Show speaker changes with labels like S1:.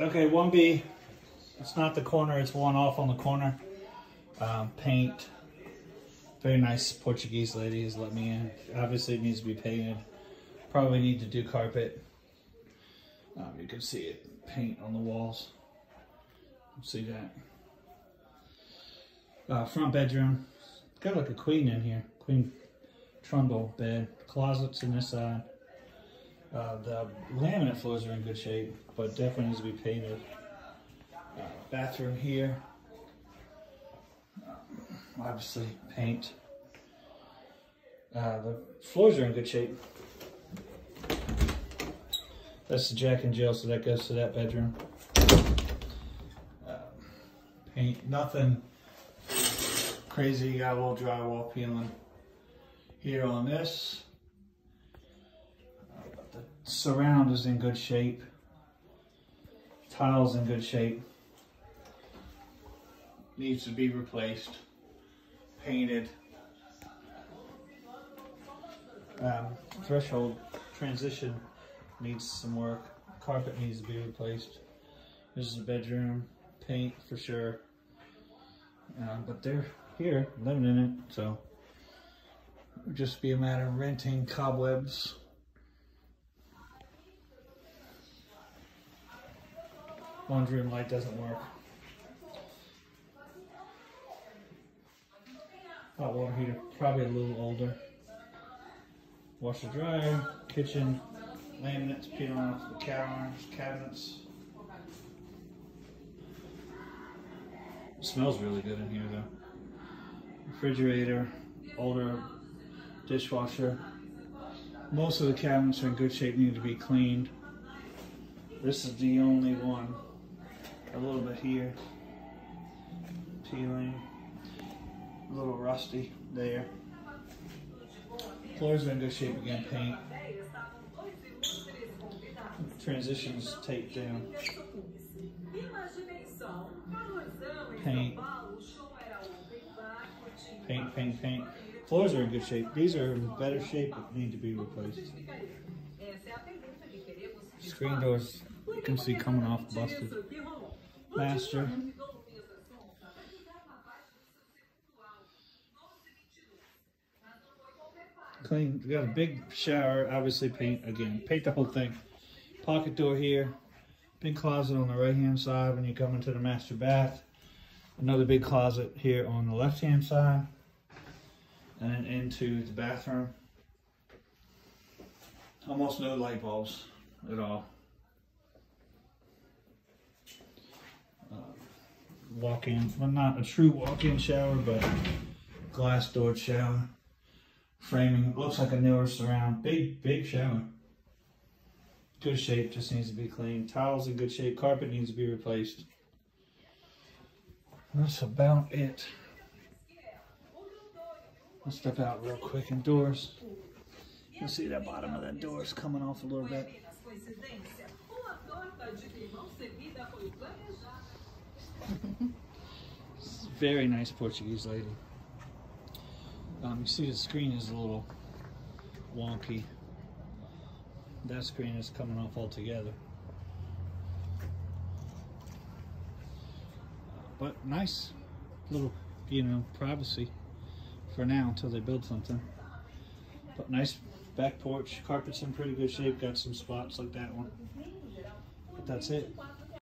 S1: Okay, 1B. It's not the corner, it's one off on the corner. Um, paint. Very nice Portuguese lady has let me in. Obviously it needs to be painted. Probably need to do carpet. Um, you can see it, paint on the walls. See that. Uh, front bedroom. Got like a queen in here. Queen trundle bed. Closets in this side. Uh, the laminate floors are in good shape, but definitely needs to be painted. Uh, bathroom here. Um, obviously, paint. Uh, the floors are in good shape. That's the Jack and Jill, so that goes to that bedroom. Um, paint, nothing crazy. You got a little drywall peeling here on this surround is in good shape. Tiles in good shape. Needs to be replaced. Painted. Um, threshold transition needs some work. Carpet needs to be replaced. This is a bedroom. Paint for sure. Um, but they're here, living in it, so it would just be a matter of renting cobwebs laundry room light doesn't work. Hot water heater, probably a little older. Washer dryer, kitchen, laminates peeling off the counters, cabinets. It smells really good in here though. Refrigerator, older dishwasher. Most of the cabinets are in good shape, need to be cleaned. This is the only one a little bit here. Peeling. A little rusty there. Floor's in good shape again, paint. Transitions taped down. Paint. Paint, paint, paint. Floors are in good shape. These are in better shape but need to be replaced. Screen doors, you can see coming off busted master. Clean, we got a big shower, obviously paint again, paint the whole thing. Pocket door here, big closet on the right hand side when you come into the master bath. Another big closet here on the left hand side. And then into the bathroom. Almost no light bulbs at all. Walk-in, well not a true walk-in shower, but glass door shower. Framing, looks like a newer surround. Big, big shower. Good shape, just needs to be cleaned. Tiles in good shape, carpet needs to be replaced. That's about it. I'll step out real quick indoors. You can see that bottom of that door is coming off a little bit. Very nice Portuguese lady. Um, you see the screen is a little wonky. That screen is coming off altogether. But nice little, you know, privacy for now until they build something. But nice back porch. Carpet's in pretty good shape. Got some spots like that one. But that's it.